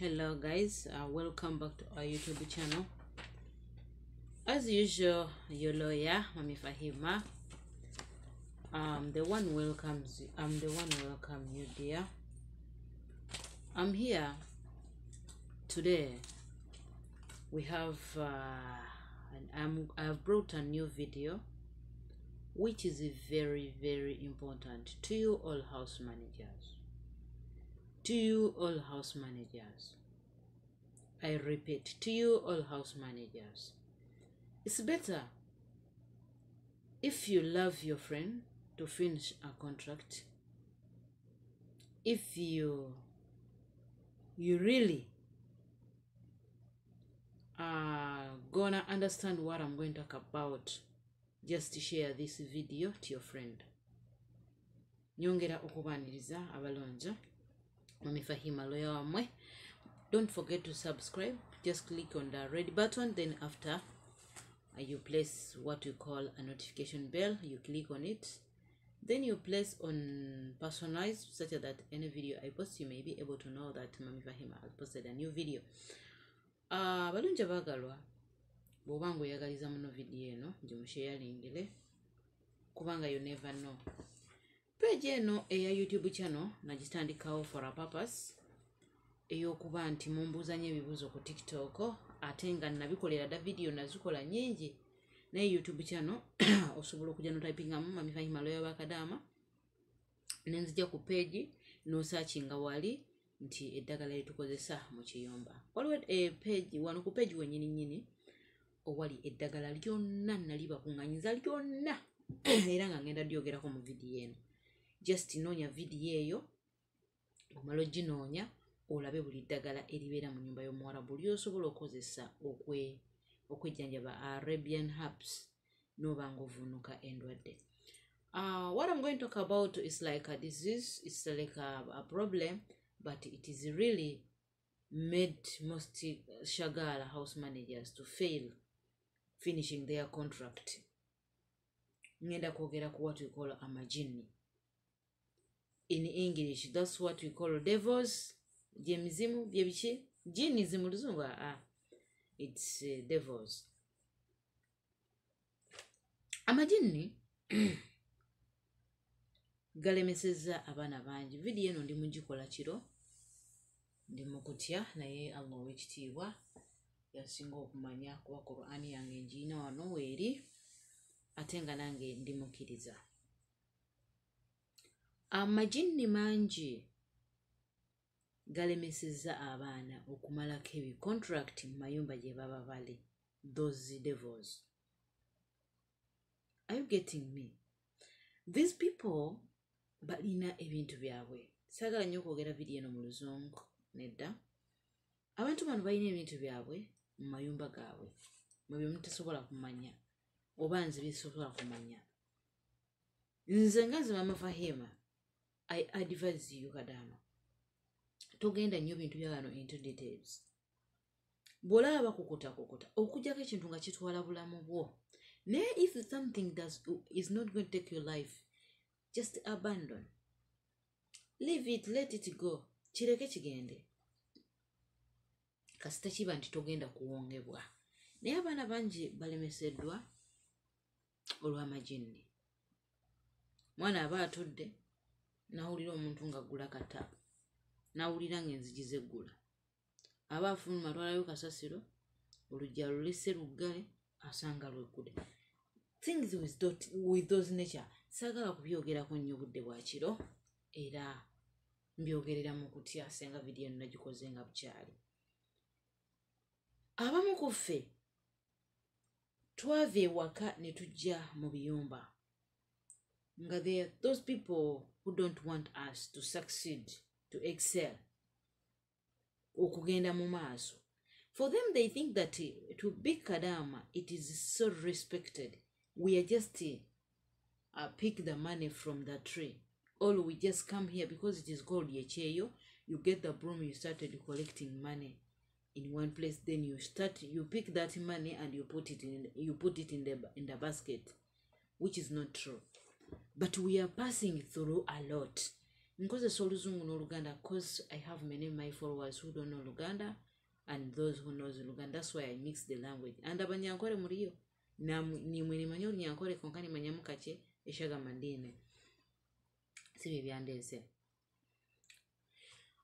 hello guys. Uh, welcome back to our youtube channel. As usual your lawyer mami fahima um the one welcomes i'm the one welcome you dear. I'm here today. We have uh i'm i've brought a new video which is very very important to you all house managers to you all house managers. I repeat to you all house managers. It's better if you love your friend to finish a contract if you you really are gonna understand what i'm going to talk about just share this video to your friend. Nyongera okubaniriza abalonja loya lawyer wamwe don't forget to subscribe. Just click on the red button then after uh, you place what you call a notification bell you click on it. Then you place on personalized such that any video i post you may be able to know that mami fahima has posted a new video. Uh, balungi baagalwa bw'oba nga oyagaliza muno vidiyo eno gimusheyalingire kubanga you never know page eno eya youtube channel nagitandikawo for a purpose ey'okuba nti mumbuuza nyo ebibuuzo ku tiktok ate nga nabikolera dda vidiyo nazikola nyingi naye youtube channel osobola okujja notypingamu mamifahima loya bakadaama nenzija ku page nosakinga wali nti eddagala lyetukozesa mu kiyumba waliwo page wano ku page wenyini nyini owali eddagala lyonna nalibakuŋŋanyiza lyonna era nga ngenda lyogerako mu vidiyo eno just noonya vidiyo eyo omala oginoonya olabe buli ddagala eribeera mu nyumba y'omuwarabu lyosobola okukozesa okwejjanjaba arabian hubs noba nga ovuunuka endwadde. Uh, what i'm going to talk about is like a disease it's like a, a problem but it is really made most shagala house managers to fail finishing their contract. Ngenda kwogera ku what we call amajini in english. That's what we call devils gyemizimu byebiki jinizi mu luzungu aa its uh, devils amajini galemeseza abaana bangi. Vidiyo eno ndi mugikola kiro. Ndi mukutya naye allah owekitiibwa yasinga okumanya kuba qurani yange njiina wano weeri ate nga nange ndimukkiriza amajinni mangi galemeseza abaana okumalako ebicontract mu mayumba gye baba bali those devils. Are you getting me? These people balina ebintu byabwe. Saagala nnyo okwogera vidiyo eno mu luzungu nedda. Abantu bano balina ebintu byabwe mu mayumba gaabwe mwebyo mutasobola kumanya oba nze bisobola kumanya. Nze nga nze mama fahima i advise you kadama togenda nnyo bintu byagano into details. Bw'olaba bakukutakukuta okugjako ekintu nga kitwala bulamu bwo. Naye if something does, is not going to take your life just abandon. Leave it let it go. Kireke kigende. Kasita kiba nti togenda kuwongebwa. Naye abaana bangi balemeseddwa olw'amajinni mwana aba atudde nawulira omuntu ng'aggula kata nawulira ng'enzigi zeggula aba afuluma atwalayo kasasiro olujja lulise luggale asanga lweggude things with, those nature saagala kubyogerako nnyo budde bwa kiro era mbyogerera mu kutya senga vidiyo eno nagikoze nga bukyali. Abamu ku ffe twava ewaka ne tujja mu biyumba nga there those people who don't want us to succeed to excel for them they think that to be kadama it is so respected. We are just uh, pick the money from the tree. Or we just come here because it is called yecheyo. You get the broom you started collecting money in one place. Then you start you pick that money and you put it in you put it in the in the basket which is not true but we are passing through a lot. Nkozesa oluzungu n'oluganda cause i have many my followers who don't know luganda and those who knows luganda. That's why i mix the language. And abanyankore muliyo nimwe nimanye olunyankore konka nimanyamu kake eshagamba ndiine si bye byandeese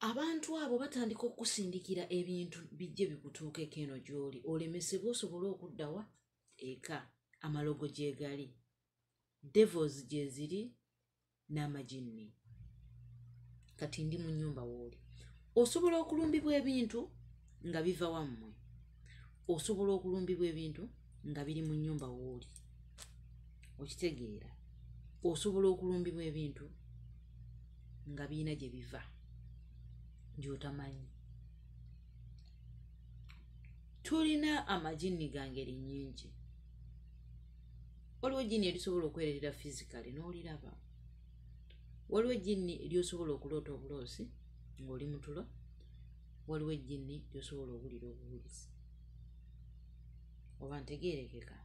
abantu abo batandika okusindikira ebintu bijje bikutuukeko eno gy'oli. Olemesebwa osobole okuddawa eka amalogo gyegali devils gyeziri n'amajinni kati ndi mu nyumba wooli osobola okulumbibwa ebintu nga biva wammwe. Osobola okulumbibwa ebintu nga biri mu nyumba wooli okitegeera. Osobola okulumbibwa ebintu nga biina gye biva. Gyotamanyi. Tulina amajinni ga ngeri nnyingi waliwo ejjinni erisobola okwereetera fizikale n'oliraba. Waliwo ejjinni lyosobola okuloota obuloosi ng'oli mutulo? Waliwo ejjinni lyosobola okuwulira obuwulizi? Oba ntegeerekeka?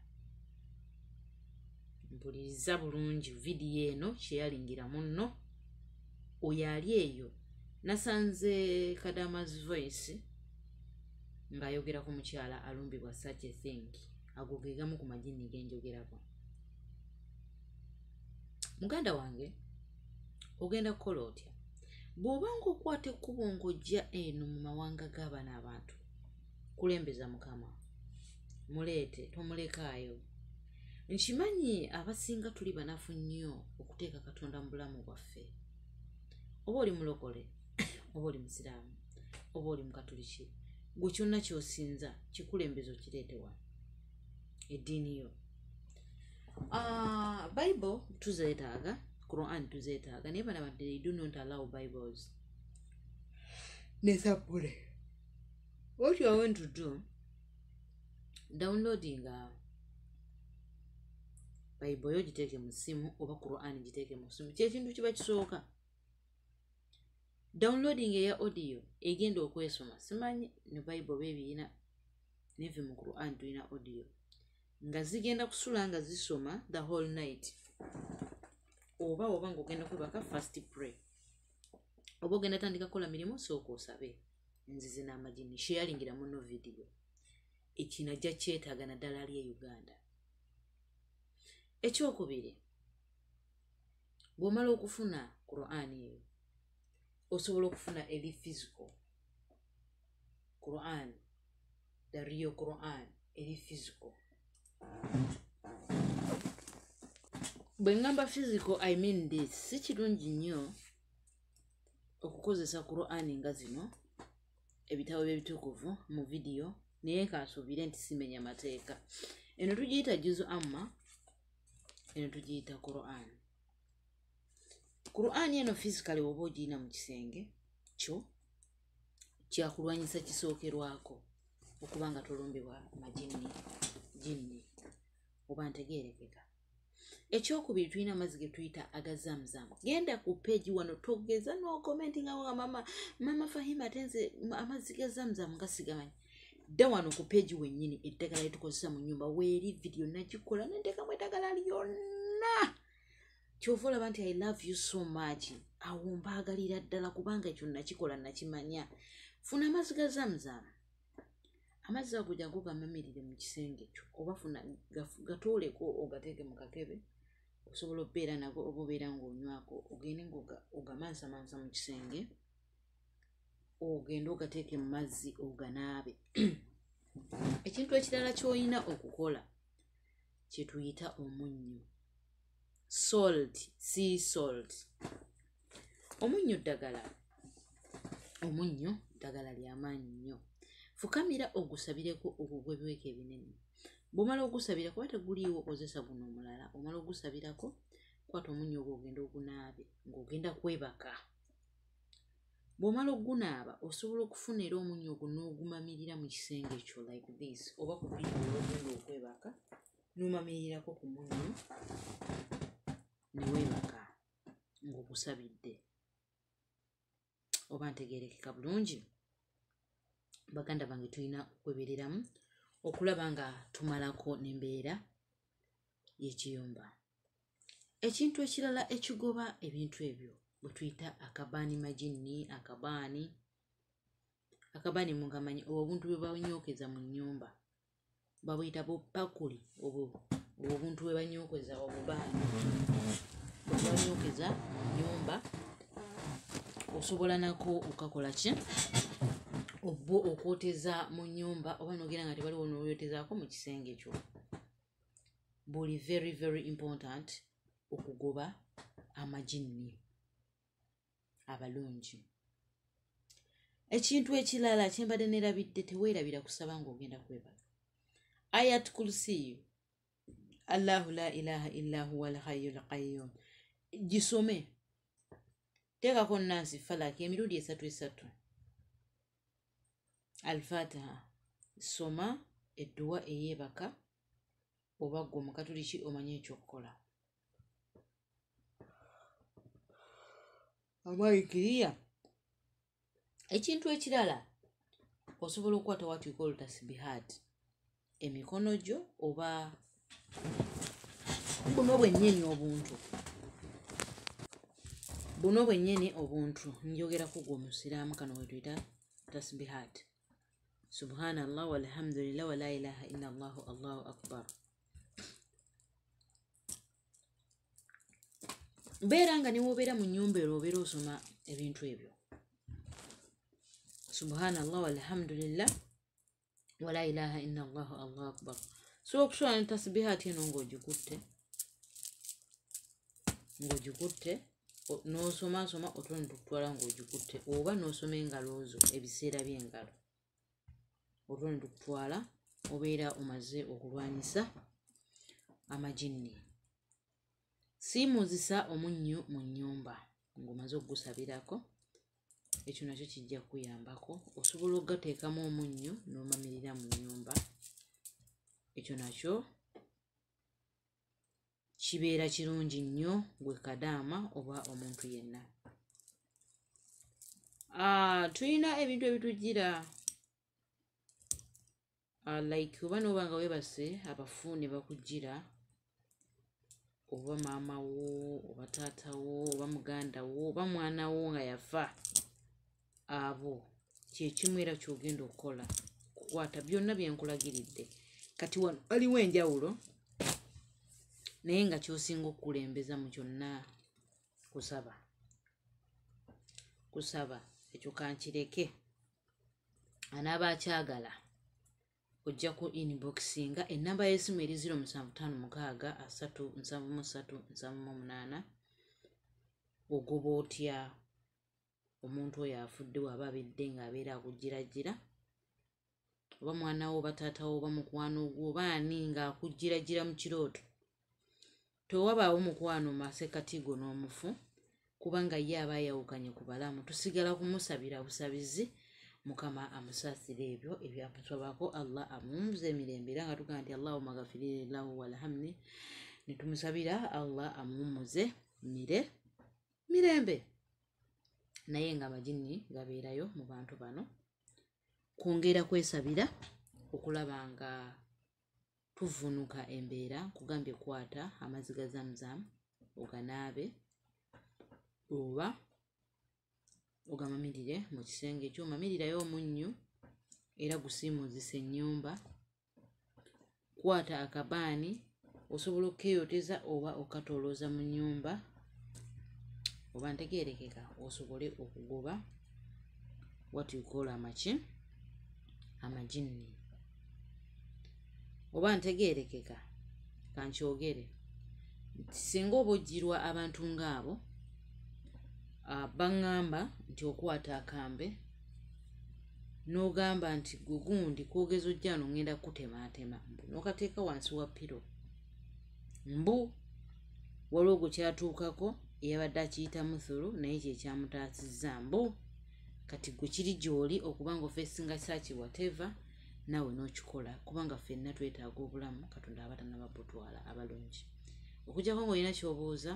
Mpuliriza bulungi vidiyo eno kyeyalingira munno. Oyo ali eyo. Nasanze kadamas voice ng'ayogera ku mukyala alumbibwa such a thing. Ago ge gamu ku majinni genjogerako muganda wange ogenda kukola otya? Bw'oba nga okwata ekkubo ng'ojja eno mu mawanga g'abana abantu kulembeza mukama. Muleete tomulekaayo. Nkimanyi abasinga tuli banafu nnyo okuteeka katonda mu bulamu bwaffe. Oba oli mulokole oba oli musiraamu oba oli mukatuliki gwe kyonna kyosinza kikulembeza okireetewa eddiini yo bible tuzeetaaga quran tuzeetaaga naye bana badde they do not allow bibles. Nesabbule what you are going to do downloading uh, bible yo giteeke mu ssimu oba quran giteeke mu ssimu kyekintu kiba kisooka. Downloading eya audio egenda okwesoma simanyi ne bible beebiina neve mu quran tulina audio nga zigenda kusula nga zisoma the whole night. Oba oba ngaogenda kwebaka fast pray oba ogenda tandika kukola mirimu sooka osabe. Nzize n'amajini sheyalingira muno vidiyo ekinajja kyetaaga naddala ali e uganda. Ekyokubiri bw'omala okufuna quran eyo osobola okufuna eri physical. Quran the real quran eri physical bwe ŋŋamba physical i mean this si kirungi nnyo okukozesa quran nga zino ebitabo byebitukuvu mu vidiyo naye nkasuubire nti simenya mateeka. Eno tugiyita juzu amma eno tugiyita quran. Quran eno physically woba ogiyina mu kisenge kyo kyakulwanyisa kisookerwako okuba nga tolumbibwa majinni jinni oba ntegeerekeka. Ekyokubiri tulina amazzi ge tuyita agazamuzamu genda ku peegi wano togeza nokomenti nga mama mama fahima tenze amazzi ga zamuzamu gasigamanyi dda wano ku peegi wennyini eddagala lyetukozesa mu nyumba weeri vidiyo nagikola nenteekamu eddagala lyonna. Kyova olaba nti i love you so much. Awo mbaagalira ddala kubanga ekyo nakikola nakimanya. Funa amazzi ga zamuzamu amazzi ago jago gamamirire mu kisenge kyo oba funa gatooleko ogateeke mu kakebe osobola okubeera nago oba obeera ng'onywako ogende ngaogamansamansa mu kisenge ogende ogateeke mu mazzi oganaabe. Ekintu ekirala ky'olina okukola kyetuyita omunnyo salt sea salt. Omunnyo ddagala omunnyo ddagala lyamaanyi nnyo fukamira ogusabireko ogugwebiweka ebinene. Bwomala ogusabira kuba teguliiwo kozesa guno omulala omala ogusabirako kwata omunnyo ogwo ogenda ogunaabe ng'ogenda kwebaka. Bw'omala ogunaaba osobola okufuna era omunnyo ogwo n'ogumamirira mu kisenge ekyo like this oba ku bidiyo ogenda okwebaka n'omamirirako ku munnyo neweebaka ng'ogusabidde. Oba ntegeerekeka bulungi baganda bange tulina okwebereramu okulaba nga tumalako n'embeera y'ekiyumba. Ekintu ekirala ekigoba ebintu ebyo bwe tuyita akabaani majini akabaani akabaani mugamanyi obwo obuntu bwe banyokeza mu nnyumba babuyita bupakuli obwo obwo obuntu bwe banyokeza obubaani bwe banyokeza mu nnyumba osobola nako okakola ki obwo okwoteza mu nnyumba oba nogera nga tewaliwo noyotezaako mu kisenge kyo. Buli very very important okugoba amajinni abalungi. Ekintu ekirala kyembadde nerabidde teweerabira kusaba ngaogenda kwebaga ayat kursiyu allahu la ilaha illa huwa alhayu lqayum gisome. Teekako nansi falaki emirundi esatu esatu alfatiha soma edduwa eyeebaka oba gwe omukatuliki omanye ekyokukola amaikiriya ekintu ekirala osobola okukwata watuika olutasbihat emikono gyo oba buno bwennyini obuntu. Buno bwennyini obuntu. Njogeraku gwe omusiraamu kano wetuyita tasbihat subhanallah walhamdulillah wala ilaha illa llahu allahu akbar. Mbeera nga niwobeera mu nyumba ero obeera osoma ebintu ebyo. Subhanallah walhamdulillah wala ilaha illa llahu allahu akbar. So okusobola ne tasbihaati eno ng'ogikutte ng'ogikutte n'osomasoma otone tukutwala ng'ogikutte oba n'osoma engalo zo ebiseera by'engalo otone tukutwala obeera omaze okulwanyisa amajinni siimuzisa omunnyo mu nnyumba ng'omaze okugusabirako ekyo nakyo kijja kuyambako osobola okugateekamu omunnyo n'omamirira mu nnyumba ekyo nakyo kibeera kirungi nnyo gwe kadaama oba omuntu yenna. Tulina ebintu ebitujjira like oba nooba nga weebase abafu ne bakujjira oba maama wo oba taata wo oba muganda wo oba mwana wo nga yafa abo kyekimu era kyogenda okukola kukwata byonna byenkulagiridde kati wano waliwo enjawulo naye nga kyosinga okukulembeza mu kyonna kusaba. Kusaba ekyo kankireke. Anaaba akyagala ojja ku inboxinga ennamba y'essimu eri 0756373778 ogoba otya? Omuntu oyo afudde waaba abedde ng'abeera akugirajira oba mwana wo oba taata wo oba mukwano gwo oba ani ng'akugirajira mu kirooto? Tewabaawo mukwano masekatigo n'omufu kubanga ye aba ayawukanye ku balamu. Tusigala kumusabira busabizi mukama amusaasira ebyo ebyamusabako allah amuwumuza emirembe era nga tugaa nti allahuma gafirilahu walhamni netumusabira allah amuwumuze mire mirembe. Naye nga amajini gabeerayo mu bantu bano kwongera kwesabira okulaba nga tuvunuka embeera kugambye kwata amazzi ga zamuzamu oganaabe oba ogamamirire mu kisenge ekyo omamirirayo omunnyo era gusiimuzisa ennyumba kwata akabaani osobola okkeeyoteza oba okatoolooza mu nnyumba oba ntegeerekeka osobole okugoba watuikola amaki amajinni oba ntegeerekeka kankyogere singa oba ojjirwa abantu ng'abo baŋŋamba nti okwata akambe n'ogamba nti gwe gundi kwogeza ojja no ŋŋenda kutemaatema mbu n'okateeka wansi wa piro mbu waliwo gwe kyatuukako eyabadde akiyita muthulu naye kyekyamutaasizza mbu kati gwe kiri gy'oli okubanga ofeesinga saaki whatever naawe n'okikola. Kubanga ffenna twetaaga obulamu katonda aba tannababutwala abalungi. Okugjako ng'olina ky'obuuza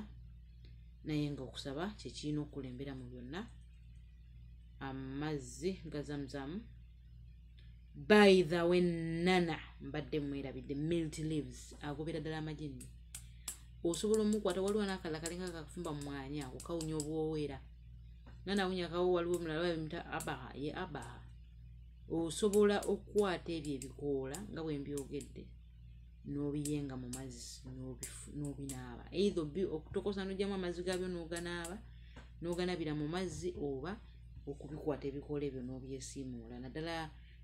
naye ng'okusaba kyekirina okukulembera mu byonna. Amazzi ga zamuzamu by the way nana mbadde mwerabidde milt leaves agobera ddala amajini osobola omukwata waliwo nakala kalinga kakafumba mumwanya ako kawunya obwowera. Nanawunya kawo waliwo mulala babimita abaha ye abaha osobola okukwata ebyo ebikoola nga bwembyogedde n'obiyenga mu mazzi n'obinaaba. Eitha okutokosa nojjamu amazzi gabyo n'oganaaba n'oganabira mu mazzi oba okubikwata ebikoola ebyo n'obyesiimuula naddala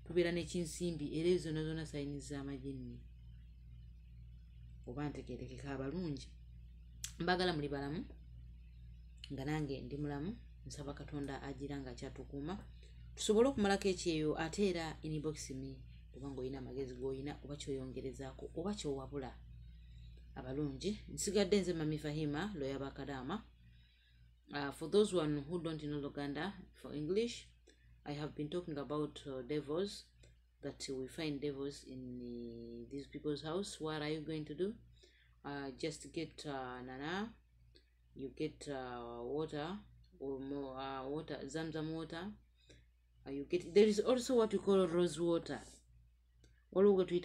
tubeera nekinsimbi era ezo zona zona sayini z'amajinni oba ntegerekeka abalungi. Mbagala muli balamu nga nange ndi mulamu nsaba katonda agira nga akyatukuuma tusobole okumalako ekyeyo ate era inbox me amagezi oba kyoyongerezaako oba kyowabula. Abalungi nsigadde nze mami fahima uh, for those one who don't know luganda for english i have been talking about uh, devils that we find devils in uh, these people's house. What are you going to do? Uh, just get uh, nana. You get uh, water or more uh, water zamzam water. Uh, you get there is also what we call rose water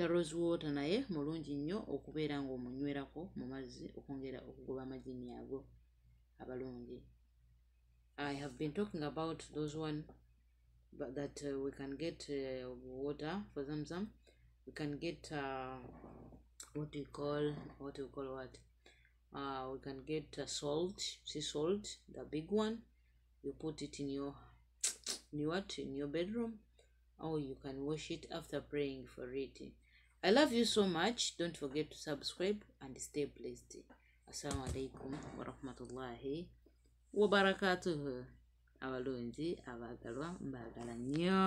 rose water naye mulungi nnyo okubeera ng'omunywerako mu mazzi okwongera okugoba ago abalungi. I have been talking about those one but that uh, we can get uh, water for zamzam we can get uh, what we call what we call what? Uh, we can get uh, salt sea salt the big one. You put it in your in what? In your bedroom or you can wash it after praying for it i love you so much. Don't forget to subscribe and stay blessed. Assalamu alaikum abalungi abagalwa mbagala nnyo